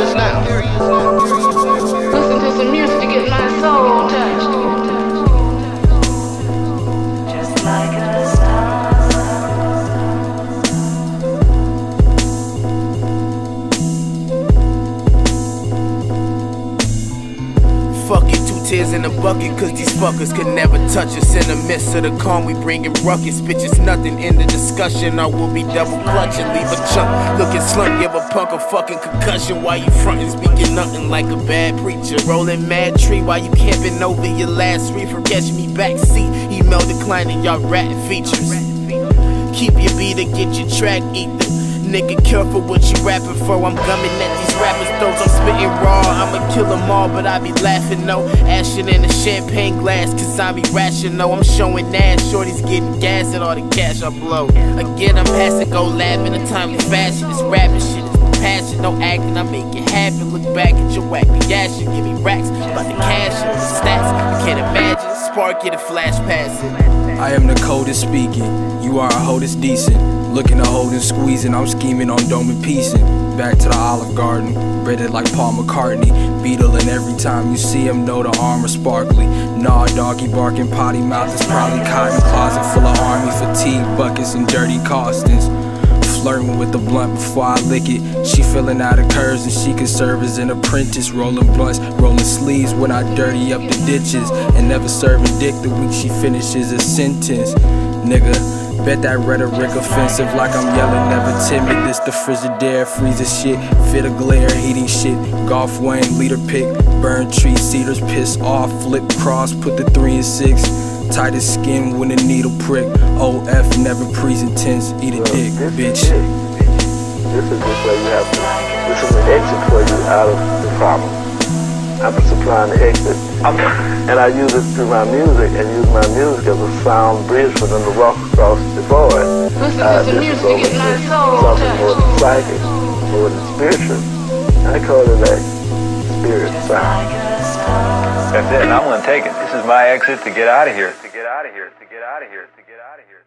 now. Tears in a bucket, cause these fuckers could never touch us. In the midst of the calm, we bringin' ruckus. Bitches, nothing in the discussion, or we'll be double clutching. Leave a chunk looking slump, give a punk a fucking concussion. While you frontin', speaking nothing like a bad preacher. Rolling mad tree while you camping over your last reefer. Catch me backseat, email declining y'all rat features. Keep your beat to get your track ether. Nigga, careful what you rapping for. I'm gumming at these rappers' throats. I'm spitting raw. I'ma kill them all, but I be laughing no. Ashing in a champagne glass, cause I'm irrational. I'm showing ass. Shorty's getting gas at all the cash I blow. Again, I'm passing go lab in a timely fashion. This rapping shit is passion, no acting. I make it happen. Look back at your whack reaction. Give me racks, about the cash and the stats. You can't imagine. Spark get a flash passing. I am the coldest speaking. You are a that's decent. Looking to hold and squeezing, I'm scheming on dome and piecing. Back to the Olive Garden, breaded like Paul McCartney. Beetling every time you see him, know the armor sparkly. Nah, doggy barking, potty mouth is probably cotton closet full of army fatigue buckets and dirty costings. Flirting with the blunt before I lick it. She filling out her curves and she could serve as an apprentice. Rolling blunts, rolling sleeves when I dirty up the ditches. And never serving dick the week she finishes a sentence. Nigga. Bet that rhetoric offensive like I'm yelling, never timid. This the Frigidaire, freezer shit, fit a glare, heating shit. Golf Wang, leader pick, burn tree, cedars, piss off, flip cross, put the three and six. Tightest skin when a needle prick. OF never present tense, eat a dick, bitch. This is just where you have to, this is an exit for you out of the problem. I'm supplying the exit. and I use it through my music and use my music as a sound bridge for them to walk across the void. Listen to some music to my soul Something more touched. psychic, more than spiritual. I call it like spirit sound. That's it, and I'm gonna take it. This is my exit to get out of here. To get out of here. To get out of here. To get out of here.